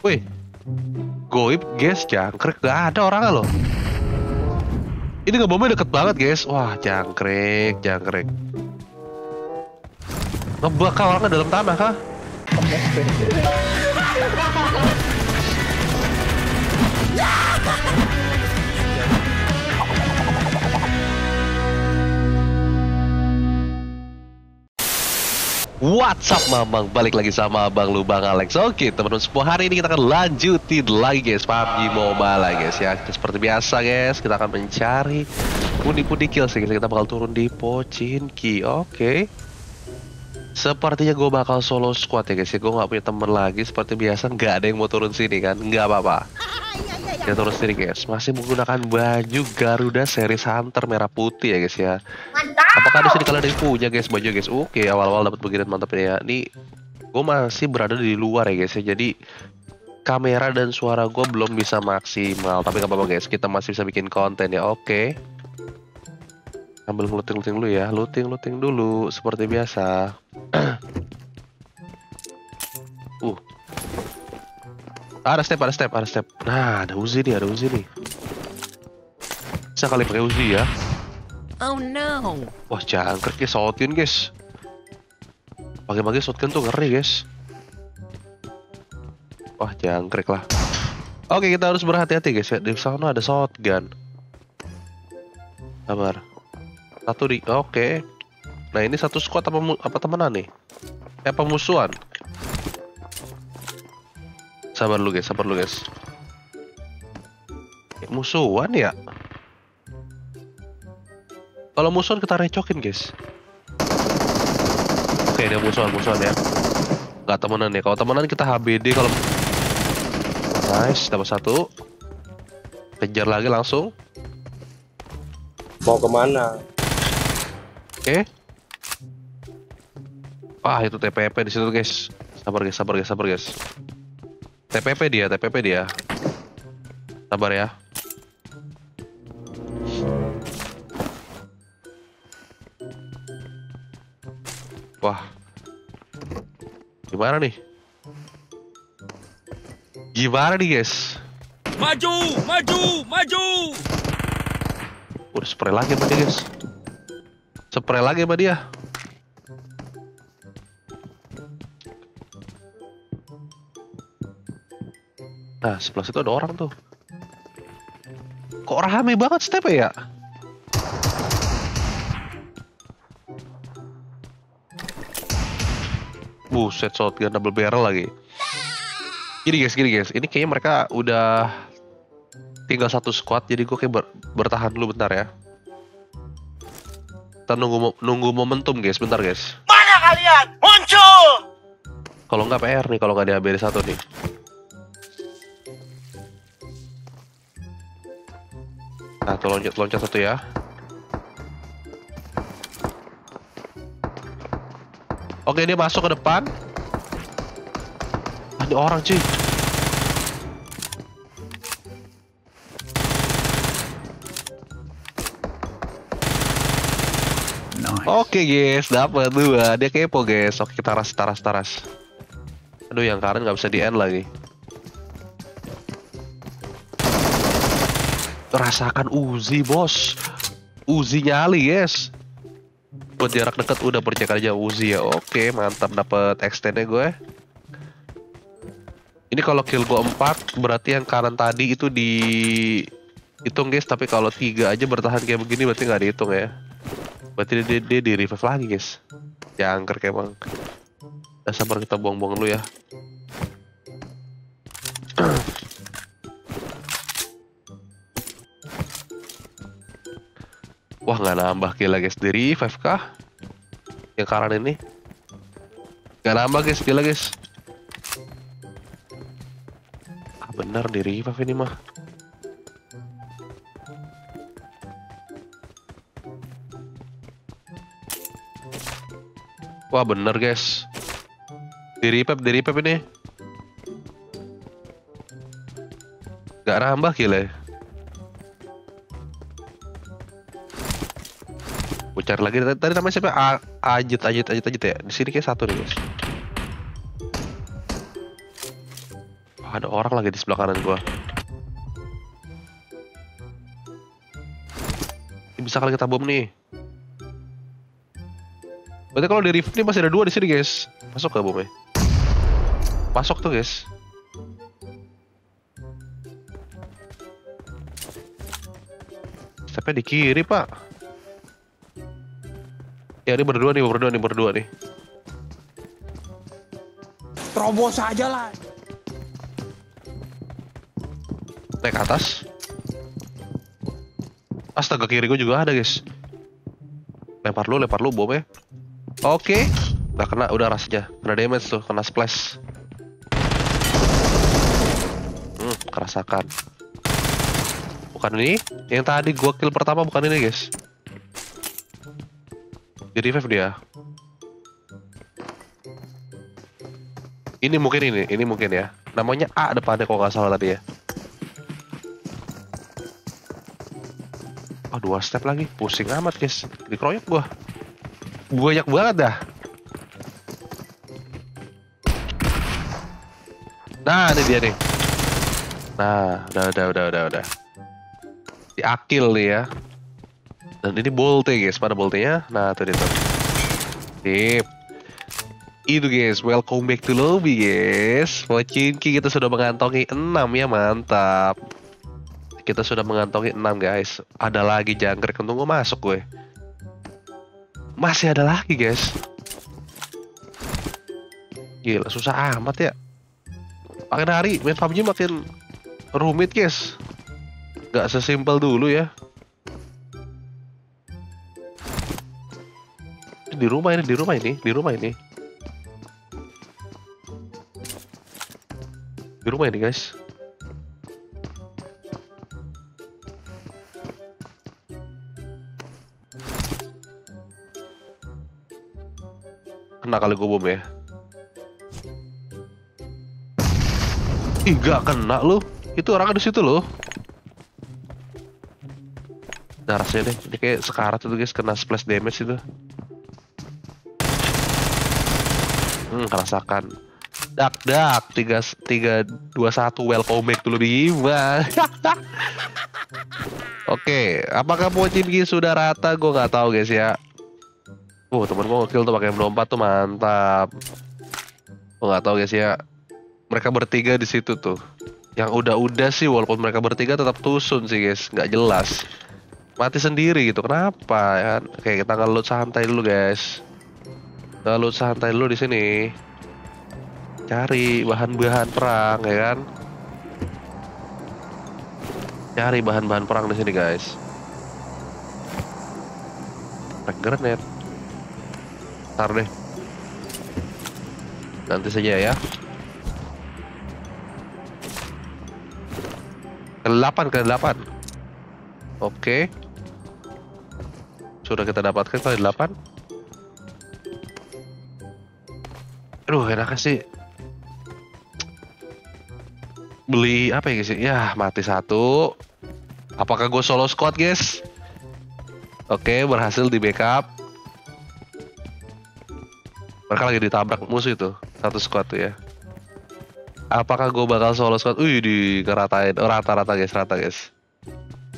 Wih, goib guys, jangkrik gak ada orangnya loh. Ini ngebomnya deket banget guys. Wah, jangkrik, jangkrik. Ngebakar orangnya dalam tanah kah? What's up mamang, balik lagi sama abang lu Bang Alex. Oke teman-teman semua hari ini kita akan lanjutin lagi guys. PUBG Mobile guys ya. Seperti biasa guys, kita akan mencari pundi-pundi kill sih Kita bakal turun di Pochinki, oke. Sepertinya gue bakal solo squad ya guys ya. Gue gak punya temen lagi, seperti biasa nggak ada yang mau turun sini kan? Nggak apa-apa. Kita turun sini guys. Masih menggunakan baju Garuda series Hunter merah putih ya guys ya. Apakah di sini kalian yang punya guys baju guys? Oke, awal-awal dapat beginian mantap ya. Ini gue masih berada di luar ya guys ya. Jadi kamera dan suara gue belum bisa maksimal. Tapi gak apa-apa guys, kita masih bisa bikin konten ya. Oke. Ambil looting-looting dulu ya. Looting-looting dulu seperti biasa. uh. Ada step, ada step, ada step. Nah, ada Uzi nih, ada Uzi nih. Bisa kali pakai Uzi ya. Oh no. Wah jangkrik ya shotgun guys. Pagi-pagi shotgun tuh ngeri guys. Wah jangkrik lah. Oke kita harus berhati-hati guys. Di sana ada shotgun. Sabar. Satu di Oke. Nah ini satu squad apa, apa temenan nih? Eh, apa musuhan? Sabar lu guys, sabar lu guys. Musuhan ya? Kalau musuhan kita recokin guys. Oke dia musuhan musuhan ya. Gak temenan ya. Kalau temenan kita HBD kalau. Nice dapat satu. Kejar lagi langsung. Mau ke mana? Oke. Wah itu TPP di situ guys. Sabar guys, sabar guys, sabar guys. TPP dia, TPP dia. Sabar ya. Gimana nih? Gimana nih guys? Maju, maju, maju. Udah spray lagi sama dia guys. Spray lagi sama dia. Nah, sebelah situ ada orang tuh. Kok rame banget step ya? Buset, shotgun double barrel lagi. Gini guys, gini guys. Ini kayaknya mereka udah tinggal satu squad, jadi gue kayak ber- bertahan dulu bentar ya. Kita nunggu nunggu momentum guys, bentar guys. Mana kalian? Muncul. Kalau nggak PR nih, kalau nggak di HBD satu nih. Nah, tuh loncat loncat satu ya. Oke, dia masuk ke depan. Ah, ini orang cuy. Oke guys, dapat dua. Dia kepo guys. Oke kita ras, taras, taras. Aduh yang karen nggak bisa di end lagi. Rasakan Uzi bos. Uzi nyali guys. Buat jarak dekat udah percaya aja Uzi ya. Oke mantap dapat extendnya gue. Ini kalau kill gue 4 berarti yang kanan tadi itu di hitung guys tapi kalau tiga aja bertahan kayak begini berarti nggak dihitung ya. Berarti dia, dia, dia di revive lagi guys Jangker kayak emang Udah sabar kita buang-buang dulu ya Wah nggak nambah kill guys revive kah? Yang kanan ini. Nggak nambah guys kill guys. Ah bener di revive ini mah. Wah bener guys. Di revive, di revive ini. Gak nambah kill Gue cari lagi tadi, tadi namanya siapa? A Ajit, Ajit, Ajit, Ajit ya. Di sini kayak satu nih guys. ada orang lagi di sebelah kanan gua. Ini bisa kali kita bom nih. Berarti kalau di rift ini masih ada dua di sini guys. Masuk ke bomnya? Masuk tuh guys. Stepnya di kiri pak. Ya ini berdua nih, berdua nih, berdua nih. Terobos aja lah. Naik ke atas. Astaga kiri gue juga ada guys. Lempar lu, lempar lu bomnya. Oke. Udah kena, udah rasanya. Kena damage tuh, kena splash. Hmm, kerasakan. Bukan ini. Yang tadi gua kill pertama bukan ini guys. Di revive dia. Ini mungkin ini, ini mungkin ya. Namanya A depannya kalau nggak salah tadi ya. Oh, dua step lagi. Pusing amat, guys. Dikeroyok gua. Banyak banget dah. Nah, ini dia nih. Nah, udah, udah, udah, udah, udah. Di akil nih ya. Dan ini bolte, guys. Pada boltenya. Nah, tuh dia tuh. Sip. Itu guys, welcome back to lobby guys. Pocinki kita sudah mengantongi 6 ya, mantap. Kita sudah mengantongi 6 guys. Ada lagi jangkrik untung gue masuk gue. Masih ada lagi guys. Gila susah amat ya. Makin hari main PUBG makin rumit guys. Gak sesimpel dulu ya. Di rumah ini, di rumah ini, di rumah ini. Di rumah ini guys. Kena kali gue bom ya. Ih, gak kena lu. Itu orang di situ loh. Darahnya deh, ini kayak sekarat itu guys kena splash damage itu. Hmm. Dak dak tiga tiga dua satu welcome back dulu di Oke, apakah Pochinki sudah rata? Gue nggak tahu guys ya. Oh temen gue kill tuh pakai M24 tuh mantap. Gue nggak tahu guys ya. Mereka bertiga di situ tuh. Yang udah-udah sih walaupun mereka bertiga tetap tusun sih guys, nggak jelas. Mati sendiri gitu. Kenapa ya? Oke kita ngeloot santai dulu guys. Ngeloot santai dulu di sini. Cari bahan-bahan perang ya kan. Cari bahan-bahan perang di sini guys. Pack grenade. Ntar deh. Nanti saja ya. Ke-8, ke-8. Oke. Sudah kita dapatkan kali 8. Aduh, enaknya sih beli apa ya guys? Ya mati satu. Apakah gue solo squad guys? Oke berhasil di backup. Mereka lagi ditabrak musuh itu satu squad tuh ya. Apakah gue bakal solo squad? Wih di ngeratain oh, rata-rata guys rata guys.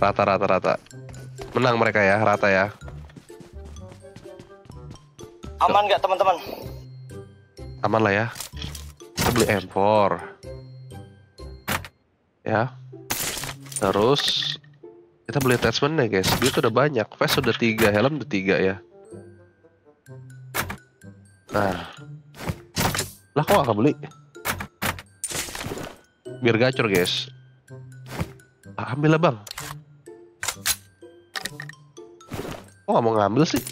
Rata-rata rata. Menang mereka ya rata ya. Aman nggak teman-teman? Aman lah ya. Kita beli M4 ya. Terus kita beli attachment ya guys. Dia tuh udah banyak. Vest udah tiga helm udah tiga ya. Nah. Lah kok gak beli biar gacor guys. Ah, ambil lah bang. Kok gak mau ngambil sih?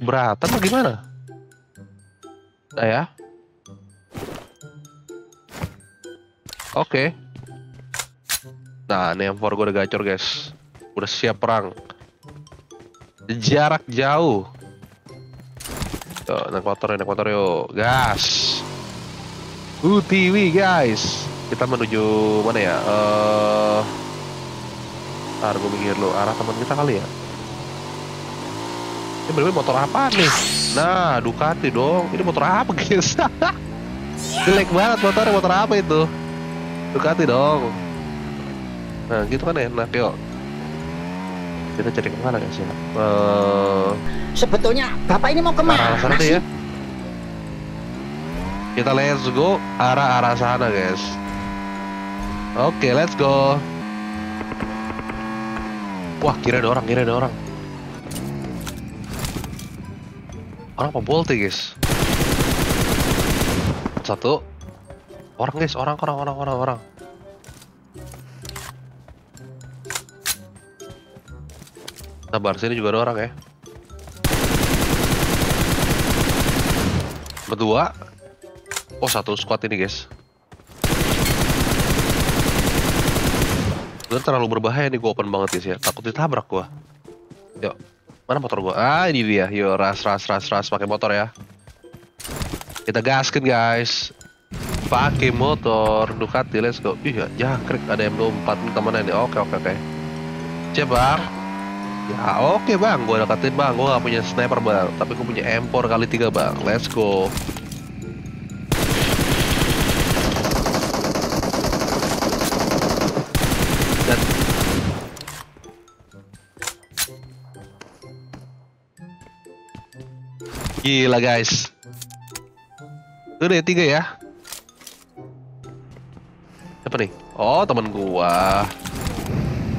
Beratan apa gimana? Nah ya oke okay. Nah, ini M4 gue udah gacor guys. Udah siap perang. Jarak jauh. Yuk, naik motor naik motor yuk. Gas. UTW guys. Kita menuju mana ya? Eh, uh, Ntar gue mikir lo, arah teman kita kali ya. Ini bener motor apa nih? Nah, Ducati dong. Ini motor apa guys? Jelek banget motornya, motor apa itu? Ducati dong. Nah, gitu kan enak, yuk. Kita cari ke mana guys ya? Eh, Sebetulnya Bapak ini mau arah ke mana sana deh sih? ya. Kita let's go arah-arah sana guys. Oke, let's go. Wah, kira ada orang, kira ada orang. Orang apa bolte guys? Satu. Orang guys, orang, orang, orang, orang, orang. Sabar, sini juga ada orang ya. Berdua. Oh, satu squad ini guys. Sebenernya terlalu berbahaya nih gue open banget guys ya. Takut ditabrak gua. Yuk. Mana motor gua? Ah, ini dia. Yuk, ras, ras, ras, ras. Pakai motor ya. Kita gaskin guys. Pakai motor Ducati, let's go. Ih, ya, jangkrik ada M24 nih temennya nih. Oke, oke, oke. Siap bang. Ya oke bang, gua deketin bang. Gua gak punya sniper bang, tapi gua punya M4 kali tiga bang. Let's go. Gila guys. Udah tiga ya. Apa nih? Oh temen gua.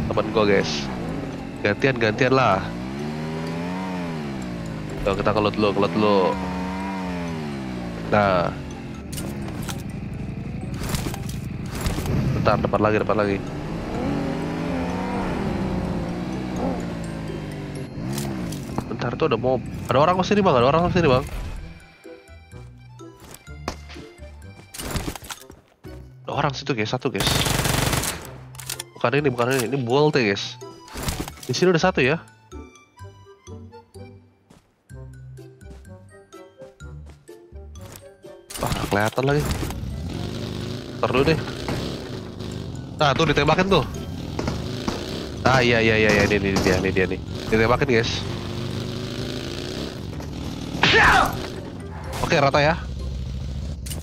Temen gua guys. Gantian gantian lah. Yuk kita kelut dulu, kelut dulu. Nah. Bentar, depan lagi, depan lagi. Bentar tuh ada mob. Ada orang ke sini bang, ada orang ke sini bang. Orang situ guys, satu guys. Bukan ini, bukan ini, ini bolte guys. Di sini udah satu ya. Wah, kelihatan lagi. Ntar deh. Nah, tuh ditembakin tuh. Ah, iya iya iya iya ini, ini dia, ini dia nih. Ditembakin, guys. Oke, rata ya.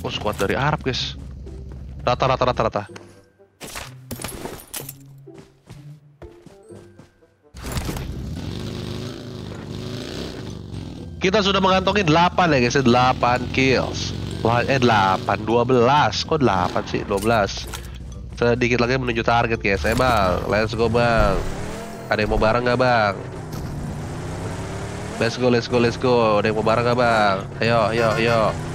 Oh, squad dari Arab, guys. Rata rata rata rata. Kita sudah mengantongi 8 ya guys, 8 kills. Wah, eh 8, 12. Kok 8 sih? 12. Sedikit lagi menuju target guys. Eh bang, let's go bang. Ada yang mau bareng nggak bang? Let's go, let's go, let's go. Ada yang mau bareng nggak bang? Ayo, ayo, ayo.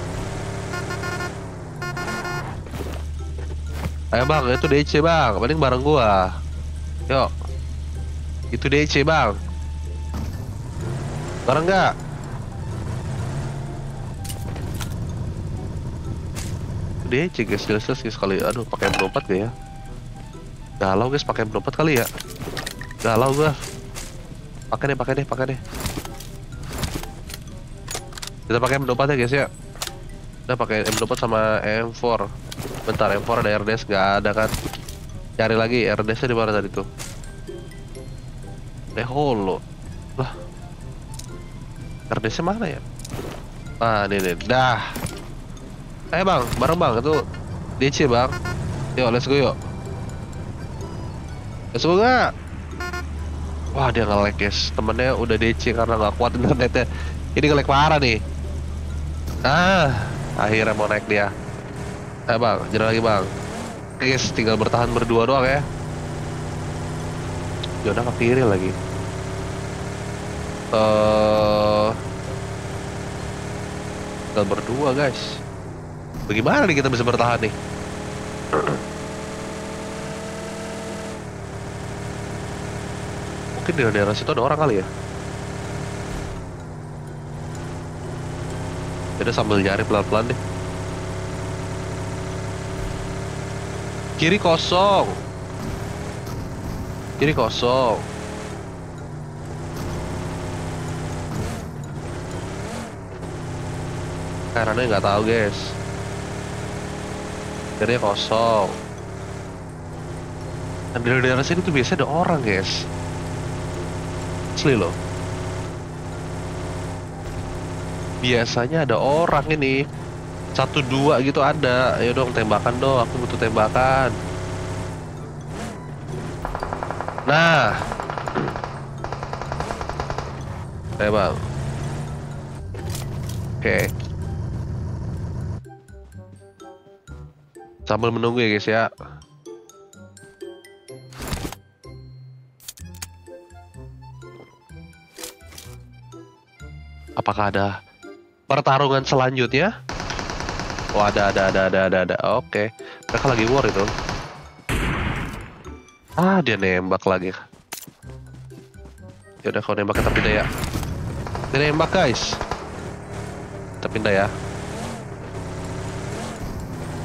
Ayo bang, itu DC bang. Paling bareng gua. Yuk. Itu DC bang. Bareng nggak? DC guys, jelas jelas guys kali. Aduh, pakai M24 gak ya? Galau guys, pakai M24 kali ya? Galau gua. Pakai deh, pakai deh, pakai deh. Kita pakai M24 ya guys ya. Kita pakai M24 sama M4. Bentar, M4 ada RDS nggak ada kan? Cari lagi RDS-nya di mana tadi tuh? Eh holo. Lah. RDS-nya mana ya? Ah, ini nih. Dah. Ayo bang, bareng bang, itu DC bang Yuk, let's go yuk Let's go gak? Wah dia nge-lag guys, temennya udah DC karena nggak kuat internetnya Ini nge-lag parah nih Ah, akhirnya mau naik dia Ayo bang, jalan lagi bang Guys, tinggal bertahan berdua doang ya Yaudah ke kiri lagi Eh, Tinggal berdua guys Bagaimana nih kita bisa bertahan nih? Mungkin di daerah situ ada orang kali ya? Jadi sambil nyari pelan-pelan deh. Kiri kosong. Kiri kosong. Karena nggak tahu guys. Kirinya kosong. Dan di daerah sini tuh biasanya ada orang guys. Asli loh. Biasanya ada orang ini. Satu dua gitu ada. Ayo dong tembakan dong. Aku butuh tembakan. Nah. Eh bang. Oke. Sambil menunggu ya guys ya. Apakah ada pertarungan selanjutnya? Oh ada ada ada ada ada ada. Oke, mereka lagi war itu. Ah dia nembak lagi. Ya udah kalau nembak pindah ya. Dia nembak guys. Kita pindah ya.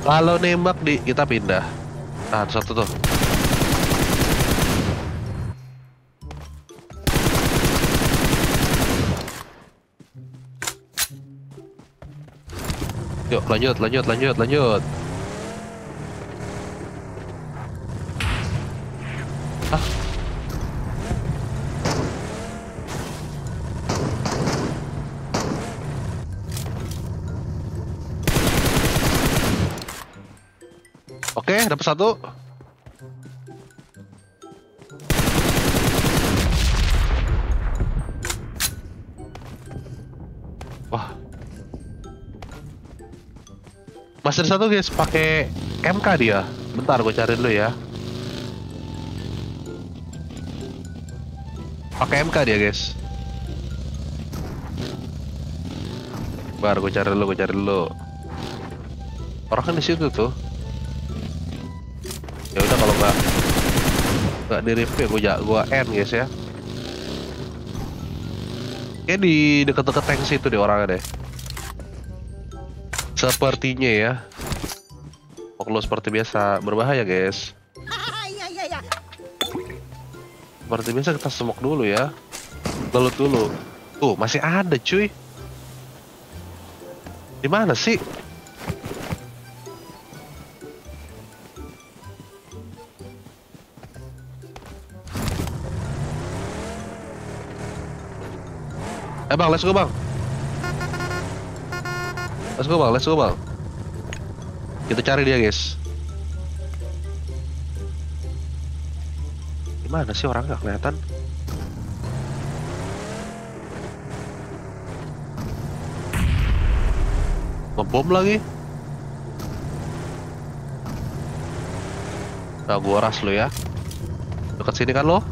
Kalau nembak di kita pindah. Nah satu tuh. Yuk lanjut lanjut lanjut lanjut. Hah? Oke, dapat satu. Ada satu guys, pakai MK dia. Bentar, gue cari dulu ya. Pakai MK dia guys. Bar, gue cari dulu, gue cari dulu. Orang kan di situ tuh. Ya udah kalau nggak nggak di review gue ja, gue end guys ya. Kayak di deket-deket tank situ deh orangnya deh. Sepertinya ya. Poklo seperti biasa berbahaya guys. Seperti biasa kita semok dulu ya. Lelut dulu. Tuh masih ada cuy. Di mana sih? Eh bang, let's go bang. Let's go bang, let's go bang. Kita cari dia guys. Gimana sih orang nggak kelihatan? Ngebom lagi. Nah, gua ras lo ya. Dekat sini kan lo?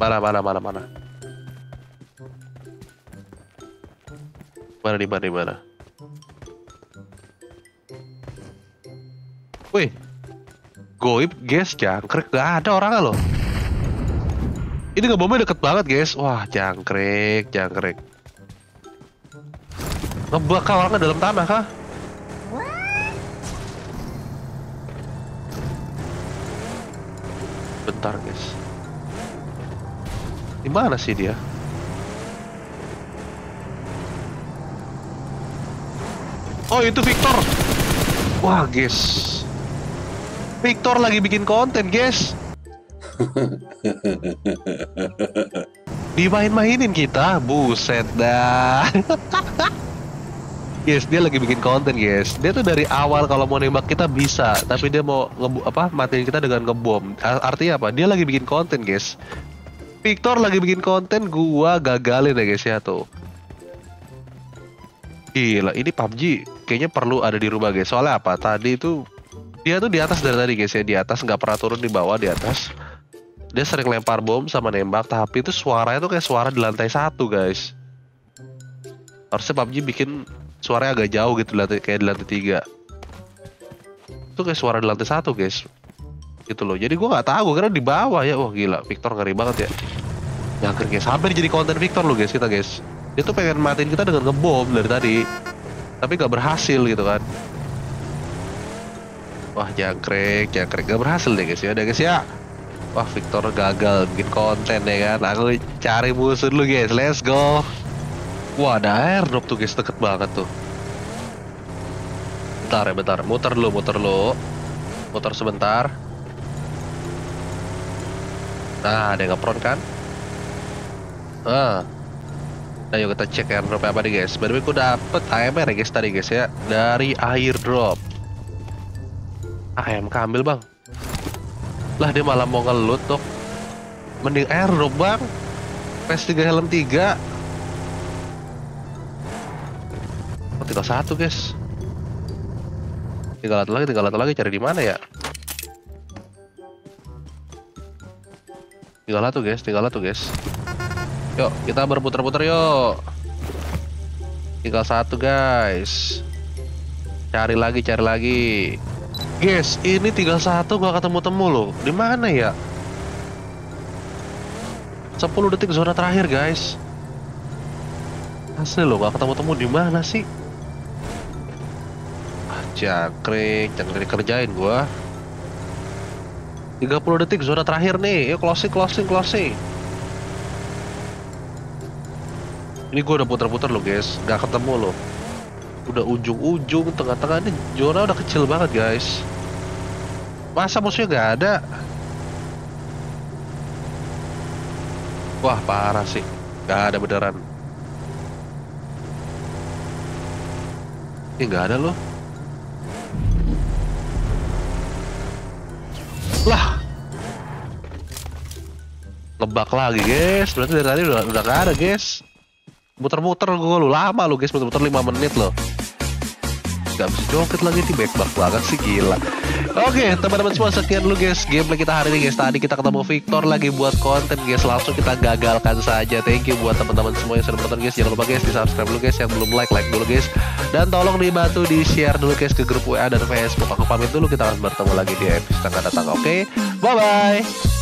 Mana, mana, mana, mana. Mana di mana di mana? Goib guys, jangkrik gak ada orangnya loh. Ini ngebomnya deket banget guys. Wah, jangkrik, jangkrik. Ngebakar orangnya dalam tanah kah? Bentar guys. Di mana sih dia? Oh itu Victor. Wah guys. Victor lagi bikin konten guys. Dimain-mainin kita, buset dah. guys, dia lagi bikin konten guys. Dia tuh dari awal kalau mau nembak kita bisa, tapi dia mau nge apa matiin kita dengan ngebom. Artinya apa? Dia lagi bikin konten guys. Victor lagi bikin konten, gua gagalin ya guys ya tuh. Gila, ini PUBG kayaknya perlu ada di rumah guys. Soalnya apa? Tadi itu dia tuh di atas dari tadi guys ya, di atas nggak pernah turun di bawah di atas. Dia sering lempar bom sama nembak, tapi itu suaranya tuh kayak suara di lantai satu guys. Harusnya PUBG bikin suaranya agak jauh gitu lantai kayak di lantai tiga. Itu kayak suara di lantai satu guys. Gitu loh. Jadi gua nggak tahu karena di bawah ya. Wah gila, Victor ngeri banget ya. Yang guys, sampai jadi konten Victor loh guys kita guys. Dia tuh pengen matiin kita dengan ngebom dari tadi. Tapi gak berhasil gitu kan. Wah jangkrik, jangkrik gak berhasil deh guys ya. Udah guys ya. Wah Victor gagal bikin konten ya kan. Aku cari musuh dulu guys. Let's go. Wah ada airdrop tuh guys deket banget tuh. Bentar ya bentar. Muter dulu, muter dulu. Muter sebentar. Nah ada yang ngepron kan? Ah. Ayo kita cek airdrop apa nih guys. Way, gue dapet AMR ya guys tadi guys ya dari airdrop. AMK ambil bang. Lah dia malah mau ngelut dok. Mending airdrop bang. PS3 helm 3. Oh, tinggal satu guys. Tinggal satu lagi, tinggal satu lagi cari di mana ya? Tinggal satu guys, tinggal satu guys. Yuk, kita berputar-putar yuk. Tinggal satu guys. Cari lagi, cari lagi. Guys, ini tinggal satu gak ketemu-temu loh. Di mana ya? 10 detik zona terakhir guys. Asli loh, gak ketemu-temu di mana sih? Ah, jangan dikerjain gua. 30 detik zona terakhir nih. Yuk closing, closing, closing. Ini gue udah putar-putar loh guys, nggak ketemu loh. Udah ujung-ujung, tengah-tengah ini zona udah kecil banget guys. Masa musuhnya nggak ada? Wah parah sih, nggak ada beneran. Ini nggak ada loh. Lah, ngebak lagi guys. Berarti dari tadi udah nggak ada guys muter-muter gue lu lama lu guys muter-muter 5 menit loh gak bisa joget lagi di backback banget sih gila. Oke teman-teman semua sekian dulu guys gameplay kita hari ini guys. Tadi kita ketemu Victor lagi buat konten guys. Langsung kita gagalkan saja. Thank you buat teman-teman semua yang sudah menonton guys. Jangan lupa guys di subscribe dulu guys. Yang belum like like dulu guys. Dan tolong dibantu di share dulu guys ke grup WA dan Facebook. Aku pamit dulu kita akan bertemu lagi di episode yang akan datang. Oke bye bye